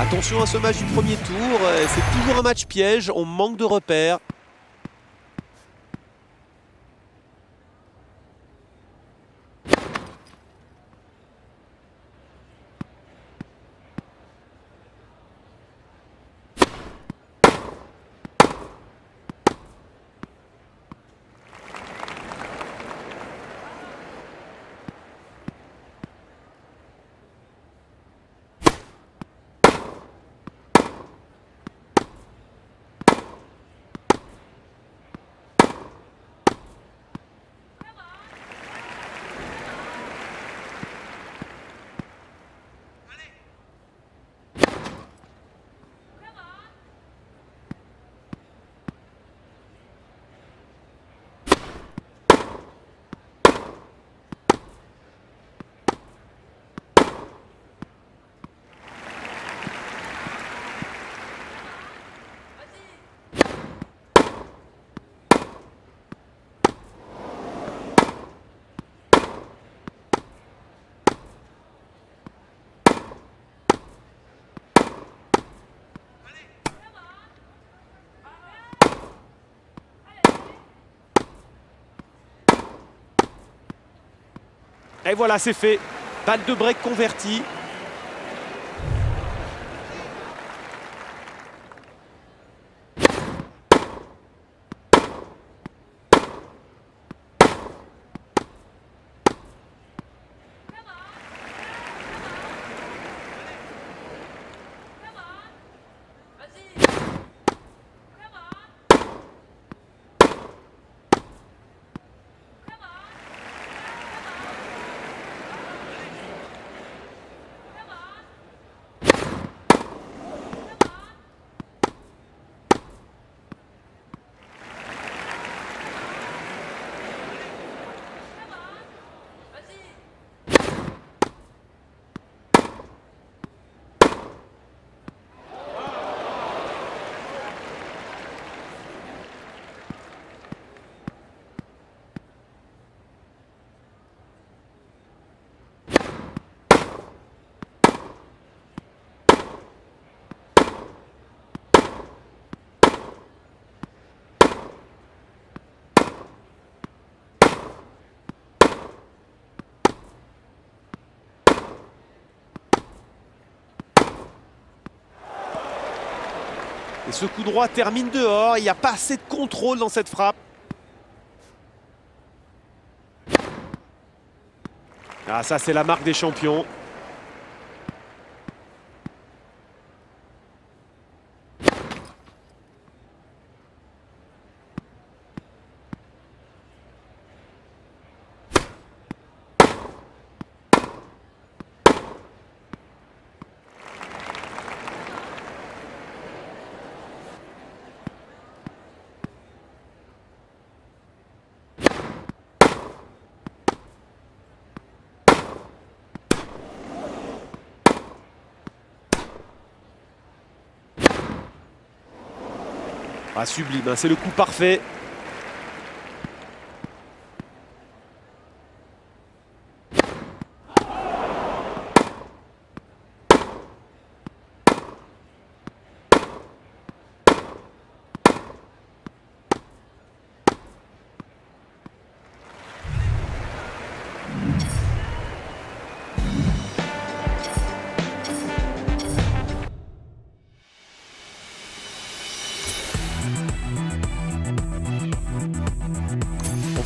Attention à ce match du premier tour, euh, c'est toujours un match piège, on manque de repères. Et voilà, c'est fait. Balle de break convertie. Et ce coup droit termine dehors. Il n'y a pas assez de contrôle dans cette frappe. Ah, ça, c'est la marque des champions. Ah, sublime, hein, c'est le coup parfait.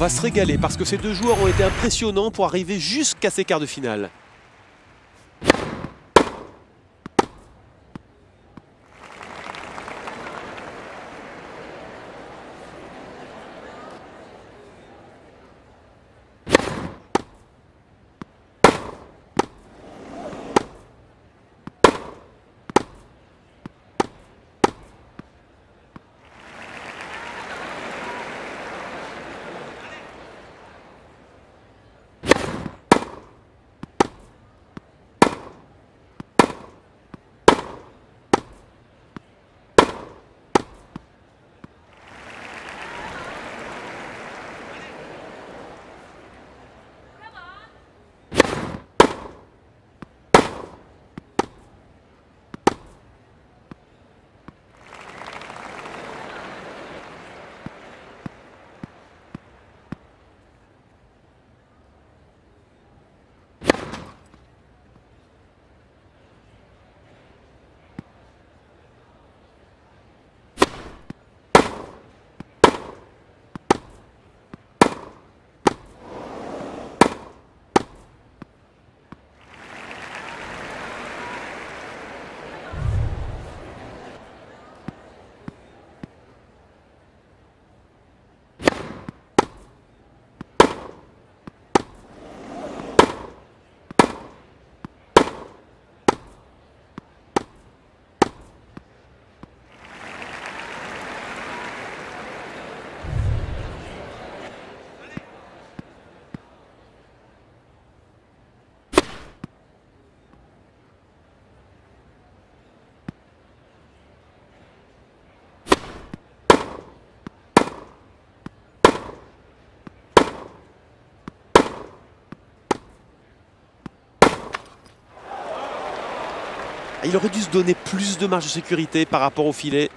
Va se régaler parce que ces deux joueurs ont été impressionnants pour arriver jusqu'à ces quarts de finale. Il aurait dû se donner plus de marge de sécurité par rapport au filet.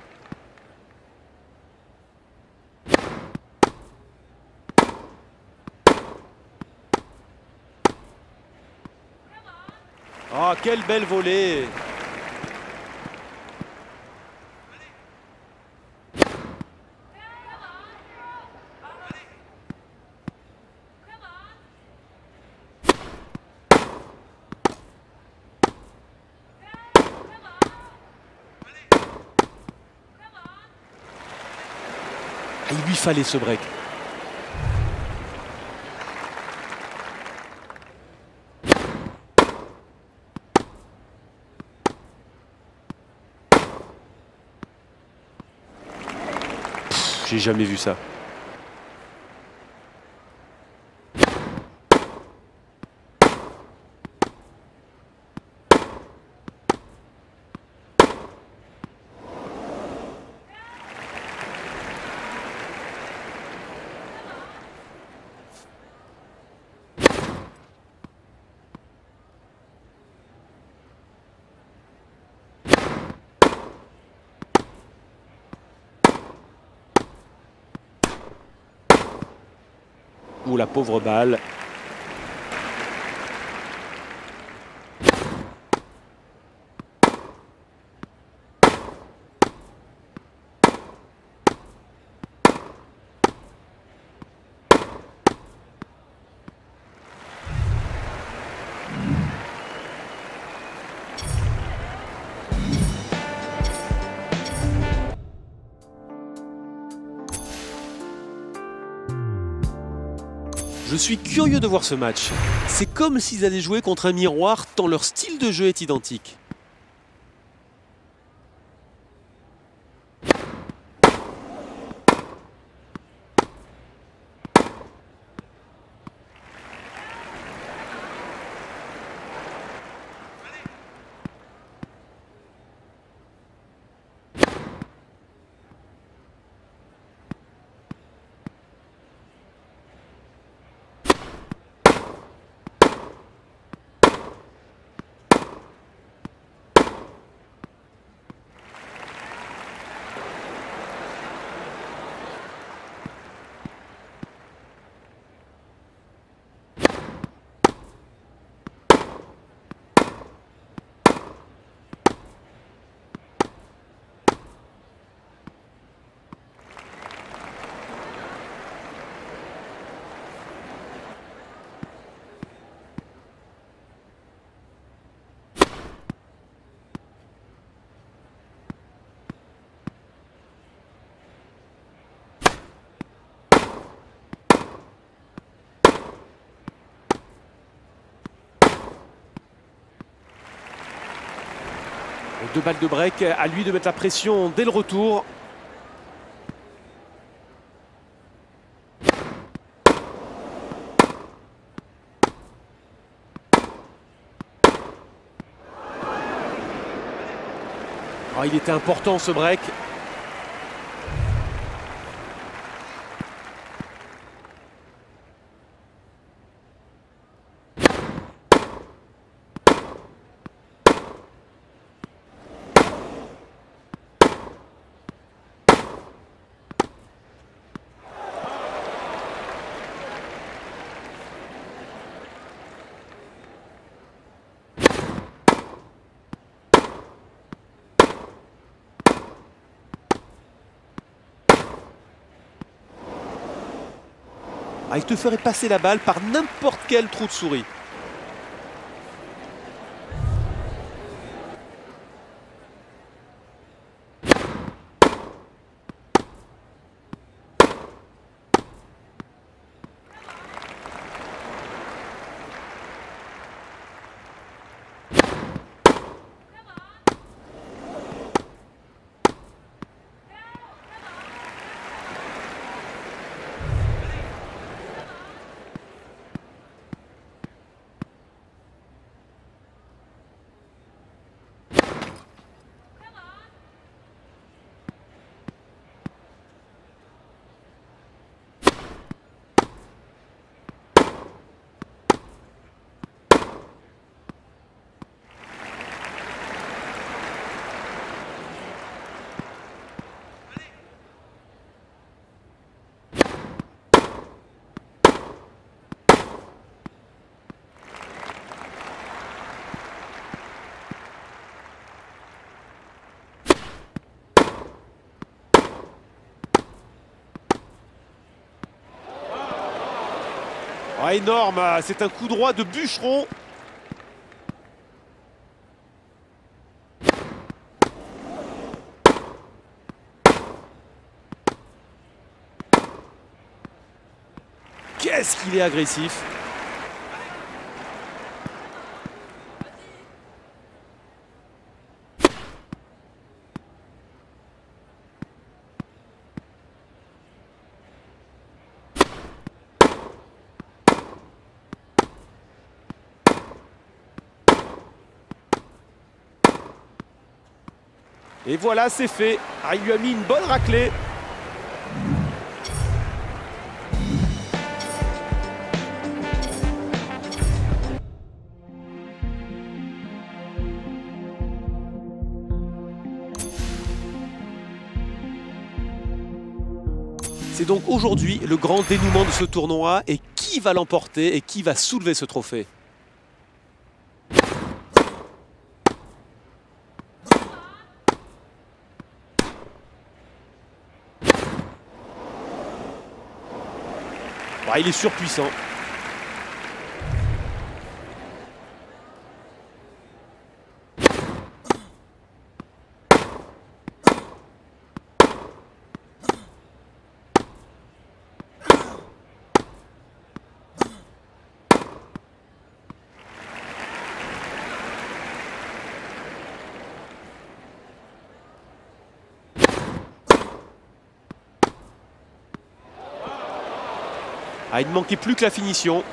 Oh, quelle belle volée fallait ce break. J'ai jamais vu ça. Ou la pauvre balle. Je suis curieux de voir ce match. C'est comme s'ils allaient jouer contre un miroir tant leur style de jeu est identique. Deux balles de break, à lui de mettre la pression dès le retour. Oh, il était important ce break. Il te ferait passer la balle par n'importe quel trou de souris. Oh, énorme, c'est un coup droit de bûcheron. Qu'est-ce qu'il est agressif Et voilà, c'est fait. Ah, lui a mis une bonne raclée. C'est donc aujourd'hui le grand dénouement de ce tournoi et qui va l'emporter et qui va soulever ce trophée? Il est surpuissant. Ah, il ne manquait plus que la finition.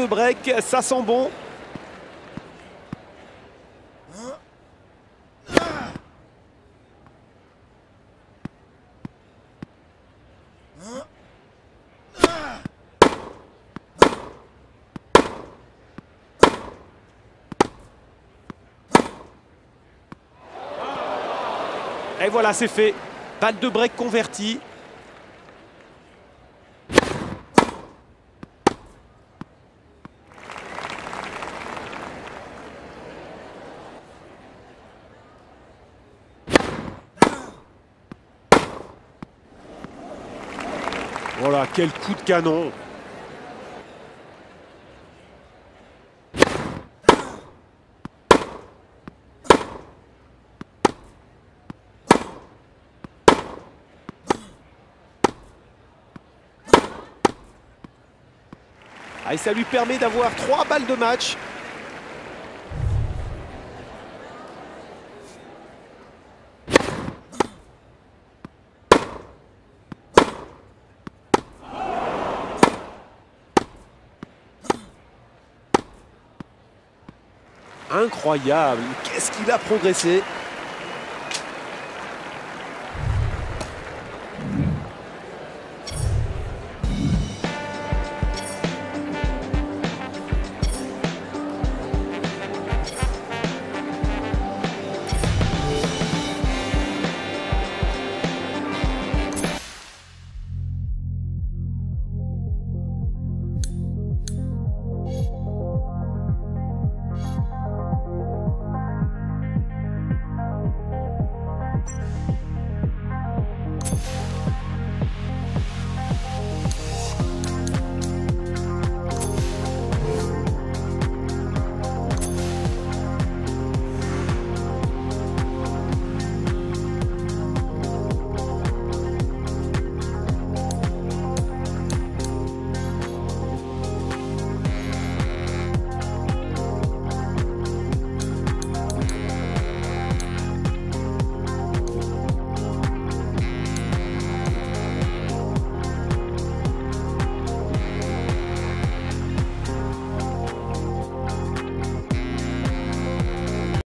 De break, ça sent bon. Et voilà, c'est fait. Balle de break convertie. Voilà, quel coup de canon Ah, et ça lui permet d'avoir trois balles de match. Incroyable, qu'est-ce qu'il a progressé